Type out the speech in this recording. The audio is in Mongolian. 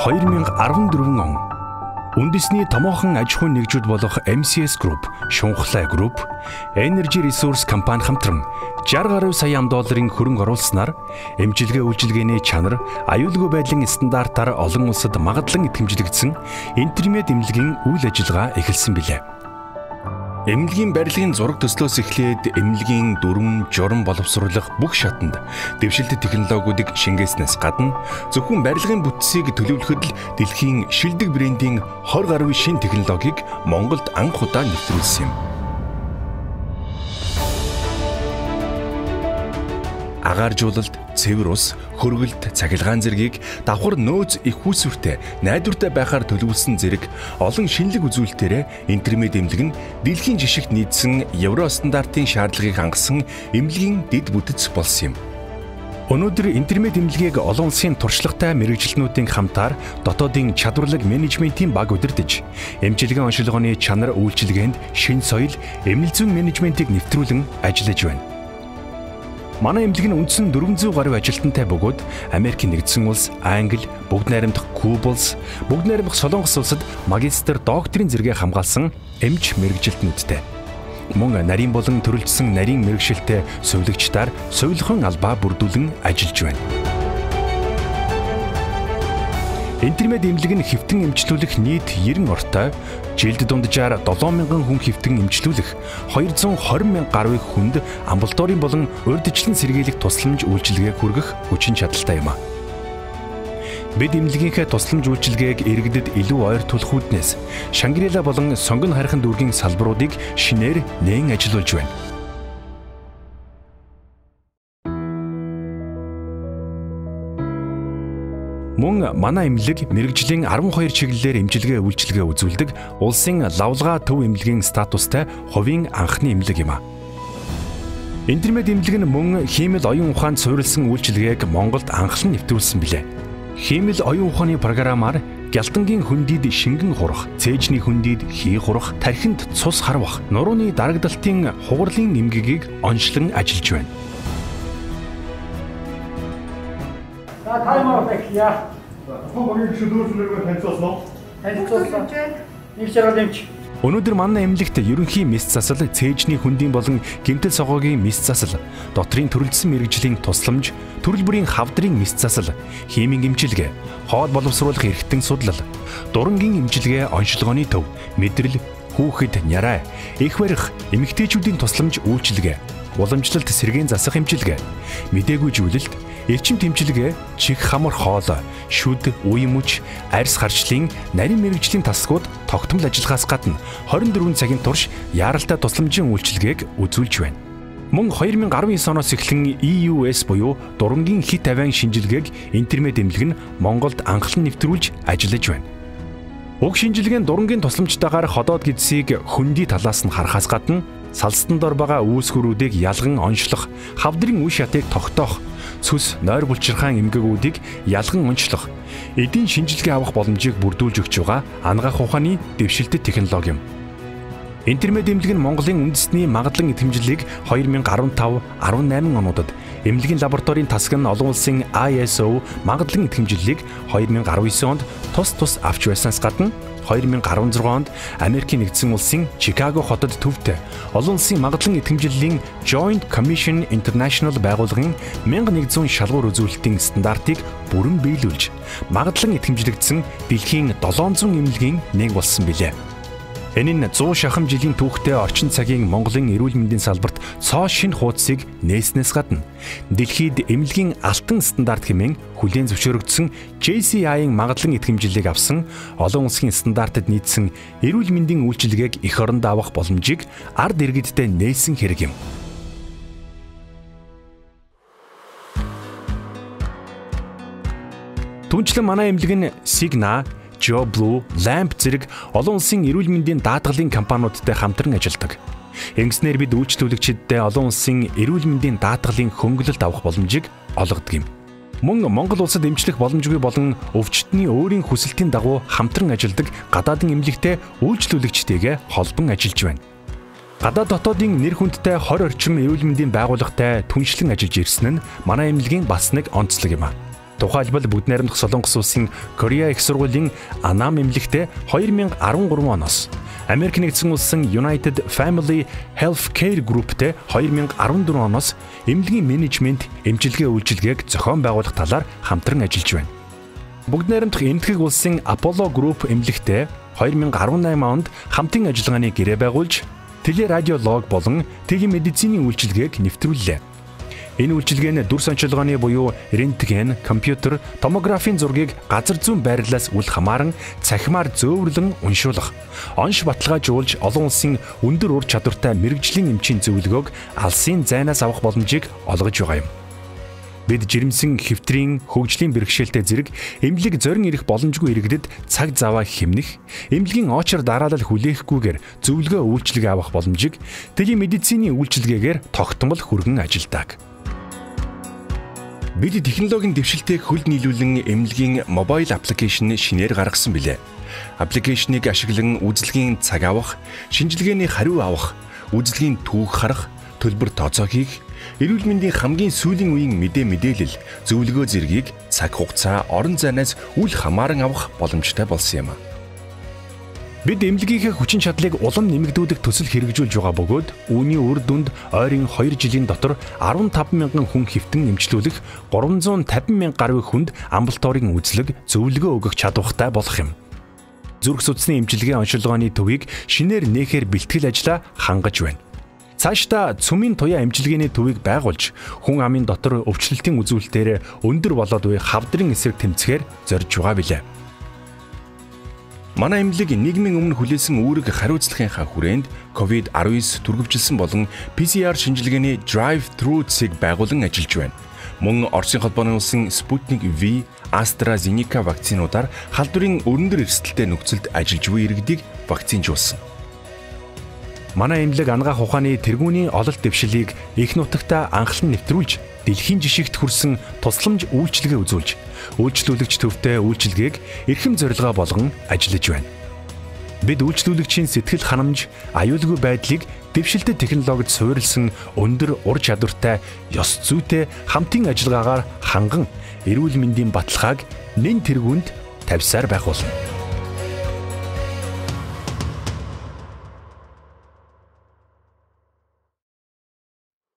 2014 он Үндэсний томоохон аж ахуйн нэгжүүд болох MCS Group, Шунхлай Group, Energy Resource компани хамтран 60 гаруй сая ам долларын хөрөнгө оруулснаар эмчилгээ үйлчилгээний чанар, аюулгүй байдлын стандартаар олон улсад магадлан итгэмжлэгдсэн интермед эмнэлгийн үйл ажиллагаа эхэлсэн билээ. Эмнэлгийн барилгын зураг төслөөс эхлээд эмнэлгийн дүрм, журам боловсруулах бүх шатанд дэвшилт технологиудыг шингээснээс гадна зөвхөн барилгын бүтцийг төлөвлөхөд л дэлхийн шилдэг брендийн 20 гаруй шин технологиг Монголд анх удаа нэвтрүүлсэн юм. агааржуулалт, цэвэр ус, хөргөлт, цахилгаан зэргийг давхар нөөц их усвэртэй, найдвартай байхаар төлөвлөсөн зэрэг олон шинэлэг үзүүлэлтээр интермед эмнэлэг нь дэлхийн жишгт нийцсэн евро стандартын шаардлагыг хангасан эмнэлгийн дэд бүтэц болсон юм. Өнөөдөр интернет эмнэлгийг олон улсын туршлагатай мэрэгжилтнүүдийн хамтаар дотоодын чадварлаг менежментийн баг удирдах, эмчилгээ оншилгооны чанар үйлчилгээнд шин соёл, эмнэлэг зүйн менежментийг нэвтрүүлэн ажиллаж байна. Манай эмнэлэг нь үндсэн 400 гаруй ажилтнтай бөгөөд Америк нэгдсэн улс, Англи, Бүгд найрамдах Куб улс, Бүгд найрамдах Солонгос улсад магистр, докторийн зэрэгээ хамгаалсан эмч мэрэгжилтнүүдтэй. Мөн нарийн болон төрөлжсөн нарийн мэрэгшилтэй сувилагчдаар сувилхан албаа бүрдүүлэн ажиллаж байна. Интермед эмнэлэг нь хэвтэн эмчлүүлэх нийт 90 ортой жилд дунджаар 7000 хүн хэвтэн эмчлүүлэх 220 мянга гаруй хүнд амбулаторийн болон урьдчилан сэргийлэх тусламж үйлчилгээ хүргэх хүчин чадалтай юм а. Бид эмнэлгийнхээ тусламж үйлчилгээг иргэдэд илүү ойр тулах үүднээс Шангрила болон Сонгон хархан дүүргийн салбаруудыг шинээр нээн ажилуулж байна. Мөн манай эмнэлэг мэрэгжлийн 12 чиглэлээр эмчилгээ үйлчилгээ үзүүлдэг улсын лавлгаа төв эмнэлгийн статустай хувийн анхны эмнэлэг юм а. Интермед эмнэлэг нь мөн хиймэл оюун ухаанд суурилсан үйлчилгээг Монголд анхлан нэвтрүүлсэн билээ. Хиймэл оюун ухааны програмаар Гялтангийн хөндийд шингэн хурах, цээжний хөндийд хий хурах, тархинд цус харвах, нурууны дарагдалтын хугарлын эмгэгийг онцлон ажиллаж байна. За тайм аут эхлэе. Хөө багийн шүдүүрснэрээ танилцуулсан уу? Танилцуулсан. Нэг жаргал юмч. Өнөөдөр манай эмнэлэгт ерөнхий мэс засал, цээжний хөндийн болон гэмтэл согоогийн мэс засал, дотрийн төрөлжсөн мэрэгжлийн тусламж, төрөл бүрийн хавдрын мэс засал, химийн эмчилгээ, хоол боловсруулах эрхтэн судлал, дурангийн эмчилгээ, онцлогооны төв, мэдрэл, хүүхэд нярай, их барих, эмэгтэйчүүдийн тусламж үйлчилгээ, уламжлалт сэргээн засах эмчилгээ, мдээгүй живлэлт, эрчим тэмчилгээ, чих хамар хоол, шүд, үе мүч, арьс харчлын нарийн мэрэгжлийн тасгууд тогтмол ажиллахаас гадна 24 цагийн турш яаралтай тусламжийн үйлчилгээг үзүүлж байна. Мөн 2019 оноос эхлэн EUS буюу дурангийн хит авиан шинжилгээг интернет эмнэлэг нь Монголд анхлан нэвтрүүлж ажиллаж байна. Уг шинжилгээнд дурангийн тусламжтайгаар ходоод гидсийг хөндөй талаас нь харахаас гадна салстан дор байгаа үүсгэрүүдийг ялган онцлох, хавдрын үе шатыг тогтоох, цүс нойр булчирхаан эмгэгүүдийг ялган онцлох, эдийн шинжилгээ авах боломжийг бүрдүүлж өгч байгаа ангаах ухааны дэвшилтэт технологи юм. Интермед эмнэлэг нь Монголын үндэсний магадлан идэвхжлийг 2015 18 онуудад эмнэлгийн лабораторийн тасаг нь олон улсын ISO магадлан идэвхжлийг 2019 онд тус тус авч байснаас гадна 2016 онд Америкийн нэгдсэн улсын Чикаго хотод төвтэй олон улсын магадлан идэвхжлэлийн Joint Commission International байгууллагын 1100 шалгуур үзүүлэлтийн стандартыг бүрэн биелүүлж магадлан идэвхжлэгдсэн дэлхийн 700 эмнэлгийн нэг болсон билээ. Энэ нь 100 шахам жилийн түүхтэй орчин цагийн Монголын эрүүл мэндийн салбарт цоо шин хуудсыг нээснээс гадна дэлхийд эмнэлгийн алтан стандарт хэмээн хүлээн зөвшөөрөгдсөн JCI-ийн магадлан идэвхжлэлийг авсан олон улсын стандартад нийцсэн эрүүл мэндийн үйлчилгээг эх оронд авах боломжийг ард иргэдтэй нээсэн хэрэг юм. Түнчлэн манай эмнэлэг нь Signa Joe Blue, Lamp зэрэг олон улсын эрүүл мэндийн даатгалын компаниудтай хамтран ажилладаг. Ингэснээр бид үйлчлүүлэгчиддээ олон улсын эрүүл мэндийн даатгалын хөнгөлөлт авах боломжийг олгодог юм. Мөн Монгол улсад эмчлэх боломжгүй болон өвчтний өөрийн хүсэлтийн дагуу хамтран ажилладаг гадаадын эмнэлэгтэй үйлчлүүлэгчтэйгээ холбон ажиллаж байна. Гадаад дотоодын нэр хүндтэй 20 орчим эрүүл мэндийн байгууллагатай түншлэн ажиллаж ирсэн нь манай эмнэлгийн бас нэг онцлог юм а. Тухайлбал Бүгд найрамдах Солонгос улсын Кореа их сургуулийн Анам эмнэлэгтээ 2013 оноос Америк нэгдсэн улсын United Family Healthcare Group-тэй 2014 оноос эмнэлгийн менежмент, эмчилгээ үйлчилгээг зохион байгуулах талаар хамтран ажиллаж байна. Бүгд найрамдах Энэтхэг улсын Apollo Group эмнэлэгтээ 2018 онд хамтын ажиллагааны гэрээ байгуулж телерадиолог болон тэгийн медицины үйлчилгээг нэвтрүүллээ. Энэ үйлчилгээ нь дүр сончилгооны буюу рентген, компьютер, томографийн зургийг газар зүүн байрлалаас үл хамааран цахимаар зөөврлөн уншуулах, онш баталгаажуулж олон улсын өндөр ур чадвартай мэрэгжлийн эмчийн зөвлөгөөг алсын зайнаас авах боломжийг олгож байгаа юм. Бид жирэмсэн хэвтрийн хөгжлийн бэрхшээлтэй зэрэг эмнэлэг зорин ирэх боломжгүй иргэдэд цаг заваа хэмнэх, эмнэлгийн очор дараалал хүлээхгүйгээр зөвлөгөө үйлчилгээ авах боломжийг тэлийн медицины үйлчилгээгээр тогтмол хүргэн ажилдаг. Бид технологийн дэвшилтэд хөлд нийлүүлэн эмнэлгийн мобайл аппликейшн шинээр гаргасан билээ. Аппликейшнийг ашиглан үйлдвэрлэгийн цаг авах, шинжилгээний хариу авах, үйлдвэрлэгийн түүх харах, төлбөр тооцоо хийх, эрүүл мэндийн хамгийн сүүлийн үеийн мэдээ мэдээлэл, зөвлөгөө зэргийг цаг хугацаа, орон зайнаас үл хамааран авах боломжтой болсон юм. Бид эмнэлгийнхээ хүчин чадлыг улам нэмэгдүүлэх төсөл хэрэгжүүлж байгаа бөгөөд үүний үр дүнд ойрын 2 жилийн дотор 15 мянган хүн хэвтэн эмчлүүлэх 350 мянга гаруй хүнд амбулаторийн үзлэг зөвлөгөө өгөх чадвартай болох юм. Зүрх судасны эмчилгээ оншилгооны төвийг шинээр нээхээр бэлтгэл ажлаа хангаж байна. Цаашдаа цөмийн туяа эмчилгээний төвийг байгуулж хүн амын дотор өвчлөлтийн үзүүлэлтээр өндөр болоод буй хавдрын эсрэг тэмцэхээр зорж байгаа билээ. Манай эмнэлэг нийгмийн өмнө хүлээсэн үүрэг хариуцлагынхаа хүрээнд COVID-19 түргөвжилсэн болон PCR шинжилгээний drive-thru-цэг байгуулан ажиллаж байна. Мөн Оросын холбооны улсын Sputnik V, AstraZeneca вакцинуудаар халдварын өрнөдөр эрсдэлтэй нөхцөлд ажиллаж буй иргэдийг вакцинжуулсан. Манай эмнэлэг ангаах ухааны тэргүүний ололт дэвшилийг их нутагта анхлан нэвтрүүлж дэлхийн жишигт хүрсэн тусламж үйлчилгээ үзүүлж үйлчлүүлэгч төвтэй үйлчилгээг эрхэм зорилгоо болгон ажиллаж байна. Бид үйлчлүүлэгчийн сэтгэл ханамж, аюулгүй байдлыг дэвшилтэд технологид суурилсан өндөр ур чадвартай ёс зүйтэй хамтын ажиллагаагаар ханган эрүүл мэндийн баталгааг нэн тэргуунд тавьсаар байх болно.